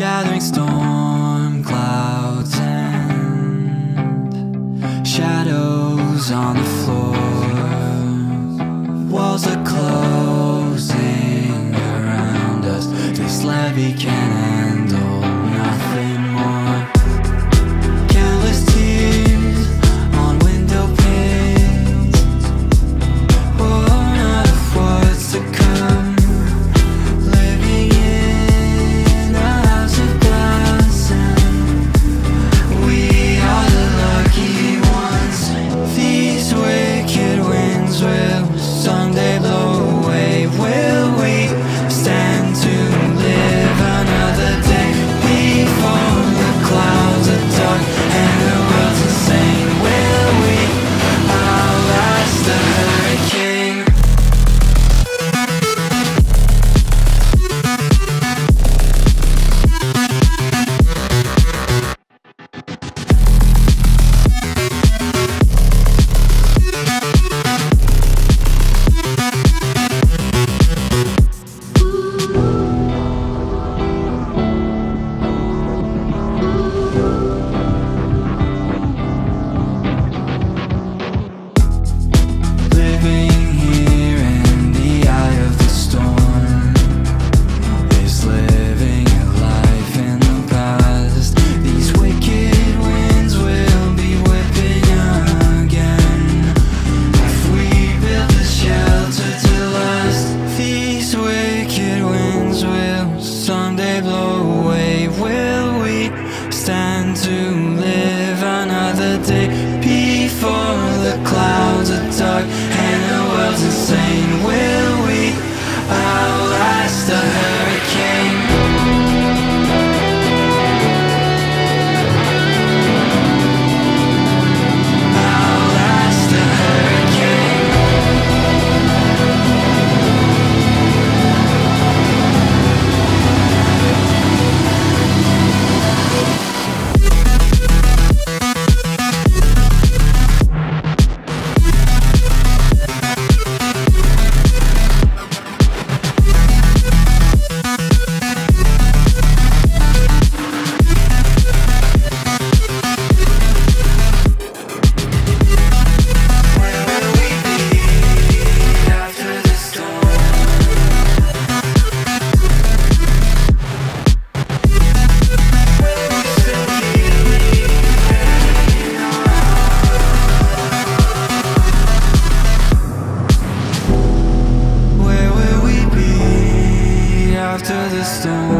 gathering storm clouds and shadows on the floor. Walls are closing around us. This levee cannon. will we stand to? just don't